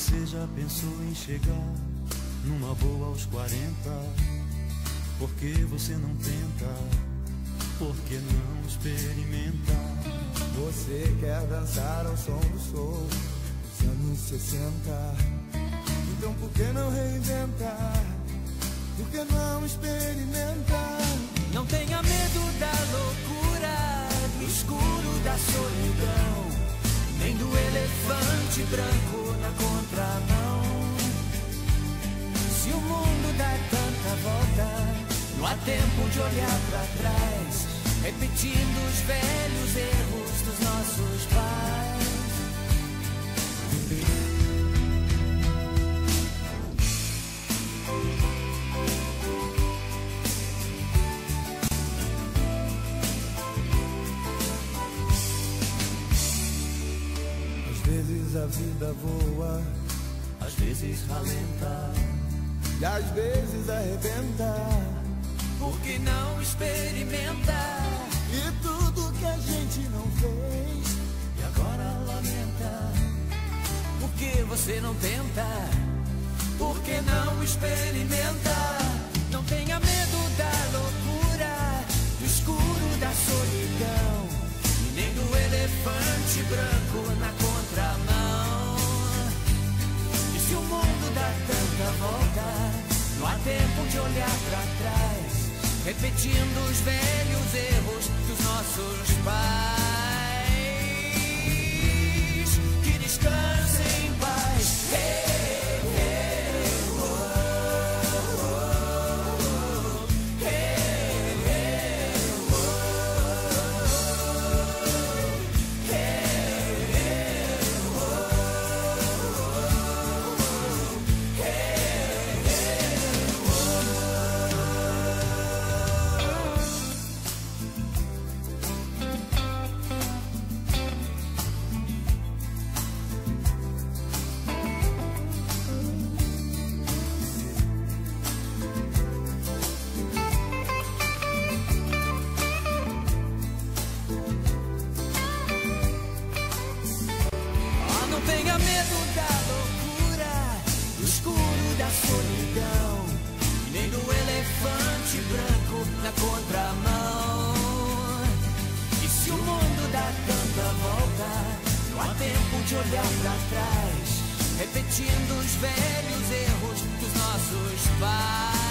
Você já pensou em chegar numa boa aos 40? Por que você não tenta? Por que não experimenta? Você quer dançar ao som do soul dos anos 60 Então por que não reinventar? Por que não experimentar? Tempo de olhar para trás, repetindo os velhos erros dos nossos pais. Vezes a vida voa Às vezes ralenta. e às vezes arrebenta Por que não experimenta? E tudo que a gente não fez E agora lamenta. Por que você não tenta? Por que não experimenta? Não tenha medo da loucura, do escuro da solidão, e nem do elefante branco na contramão. E se o mundo dá tanta volta, não há tempo de olhar para trás, repetindo os velhos erros dos nossos pais. Olhar pra trás, repetindo os velhos erros dos nossos pais.